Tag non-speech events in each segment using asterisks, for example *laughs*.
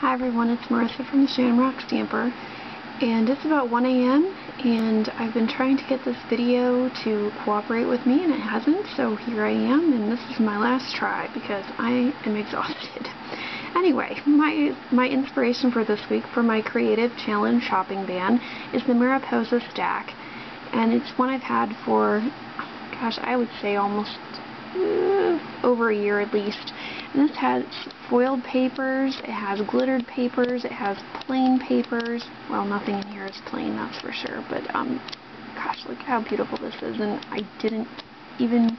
Hi everyone, it's Marissa from the Shamrock Stamper and it's about 1 a.m. and I've been trying to get this video to cooperate with me and it hasn't so here I am and this is my last try because I am exhausted. *laughs* Anyway, my, my inspiration for this week for my Creative Challenge shopping ban is the Mariposa stack and it's one I've had for, gosh, I would say almost uh, over a year at least this has foiled papers, it has glittered papers, it has plain papers. Well, nothing in here is plain, that's for sure. But, um, gosh, look how beautiful this is. And I didn't even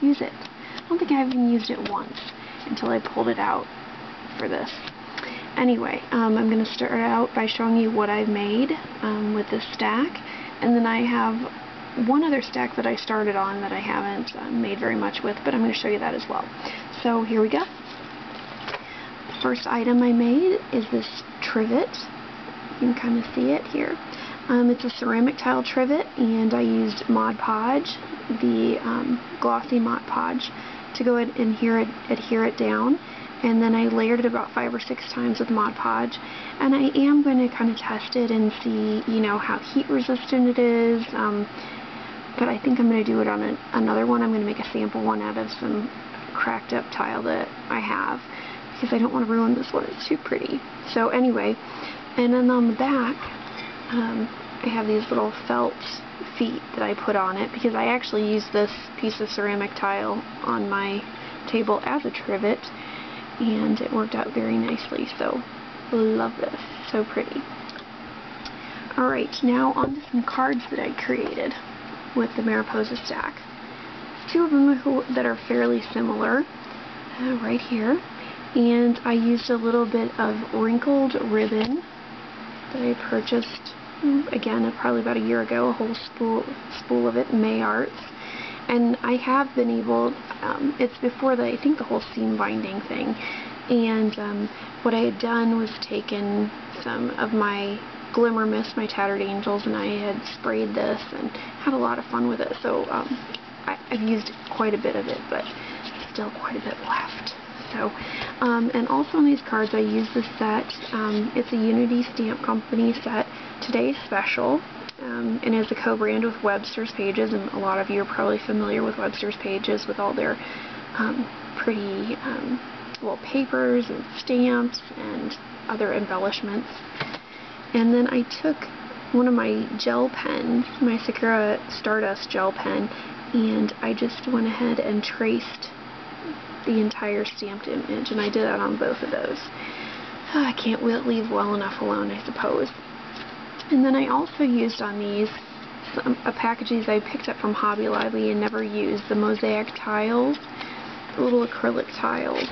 use it. I don't think I even used it once until I pulled it out for this. Anyway, um, I'm going to start out by showing you what I've made um, with this stack. And then I have one other stack that I started on that I haven't uh, made very much with, but I'm going to show you that as well. So here we go. First item I made is this trivet. You can kind of see it here. Um, it's a ceramic tile trivet and I used Mod Podge, the um, glossy Mod Podge, to go ahead and adhere it, adhere it down. And then I layered it about five or six times with Mod Podge. And I am going to kind of test it and see, you know, how heat resistant it is. Um, but I think I'm going to do it on another one. I'm going to make a sample one out of some cracked up tile that I have because I don't want to ruin this one. It's too pretty. So anyway, and then on the back, um, I have these little felt feet that I put on it because I actually use this piece of ceramic tile on my table as a trivet and it worked out very nicely. So love this. So pretty. Alright, now on to some cards that I created with the Mariposa stack two of them who, that are fairly similar uh, right here. And I used a little bit of wrinkled ribbon that I purchased, mm, again, probably about a year ago, a whole spool, spool of it, May Arts. And I have been able, um, it's before the, I think the whole seam binding thing. And um, what I had done was taken some of my Glimmer Mist, my Tattered Angels, and I had sprayed this and had a lot of fun with it. So um, I, have used quite a bit of it, but still quite a bit left. So, um, and also on these cards I use this set. Um, it's a Unity Stamp Company set. Today's special, um, and is a co-brand with Webster's Pages, and a lot of you are probably familiar with Webster's Pages with all their um, pretty, um, well, papers and stamps and other embellishments. And then I took one of my gel pens, my Sakura Stardust gel pen, and I just went ahead and traced the entire stamped image and I did that on both of those. Oh, I can't leave well enough alone I suppose. And then I also used on these some, uh, a package these I picked up from Hobby Lobby and never used, the mosaic tiles, the little acrylic tiles,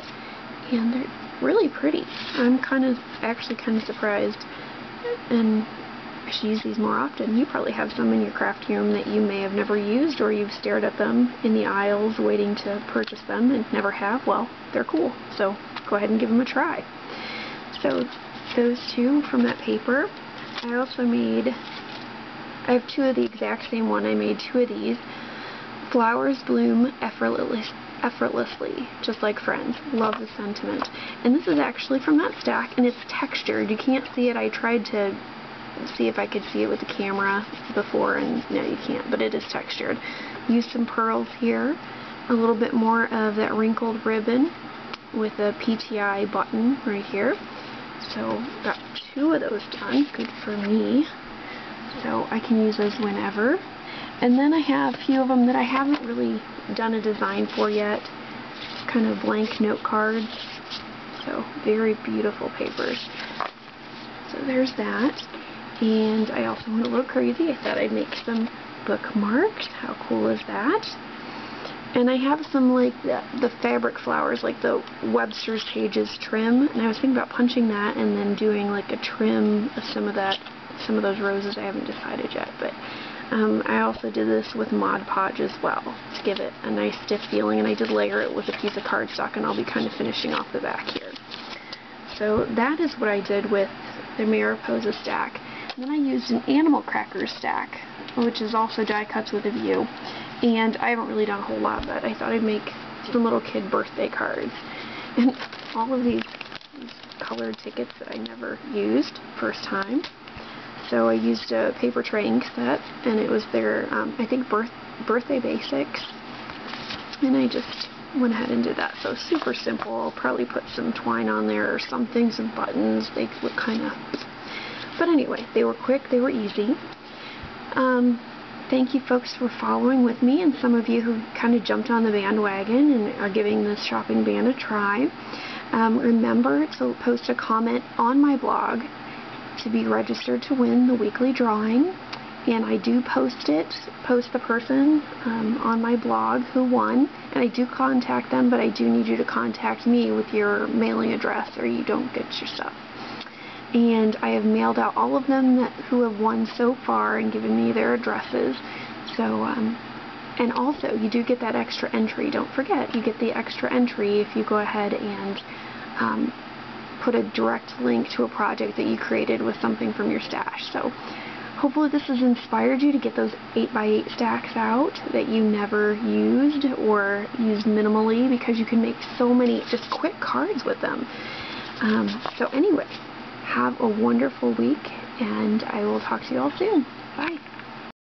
and they're really pretty. I'm kind of, actually kind of surprised and I should use these more often. You probably have some in your craft room that you may have never used or you've stared at them in the aisles waiting to purchase them and never have. Well, they're cool. So go ahead and give them a try. So those two from that paper. I also made, I have two of the exact same one. I made two of these. Flowers bloom effortlessly effortlessly, just like Friends. Love the sentiment. And this is actually from that stack, and it's textured. You can't see it. I tried to see if I could see it with the camera before, and no, you can't, but it is textured. Use some pearls here, a little bit more of that wrinkled ribbon with a PTI button right here. So, got two of those done. Good for me. So, I can use those whenever. And then I have a few of them that I haven't really done a design for yet. Kind of blank note cards. So, very beautiful papers. So there's that. And I also went a little crazy. I thought I'd make some bookmarks. How cool is that? And I have some like the, the fabric flowers, like the Webster's Pages trim. And I was thinking about punching that and then doing like a trim of some of that, some of those roses. I haven't decided yet, but um, I also did this with Mod Podge as well give it a nice stiff feeling. And I did layer it with a piece of cardstock, and I'll be kind of finishing off the back here. So that is what I did with the Mariposa stack. Then I used an animal cracker stack, which is also die cuts with a view. And I haven't really done a whole lot, but I thought I'd make some little kid birthday cards. *laughs* And all of these, these colored tickets that I never used first time. So I used a Papertrey Ink set, and it was their, um, I think, birth, birthday basics. And I just went ahead and did that. So super simple. I'll probably put some twine on there or something, some buttons. They look kind of... But anyway, they were quick, they were easy. Um, thank you folks for following with me and some of you who kind of jumped on the bandwagon and are giving this shopping band a try. Um, remember to post a comment on my blog to be registered to win the weekly drawing and I do post it, post the person um, on my blog who won, and I do contact them, but I do need you to contact me with your mailing address or you don't get your stuff. And I have mailed out all of them that, who have won so far and given me their addresses. So, um, and also, you do get that extra entry. Don't forget, you get the extra entry if you go ahead and um, put a direct link to a project that you created with something from your stash. So Hopefully this has inspired you to get those 8x8 stacks out that you never used or used minimally because you can make so many just quick cards with them. Um, so anyway, have a wonderful week and I will talk to you all soon. Bye.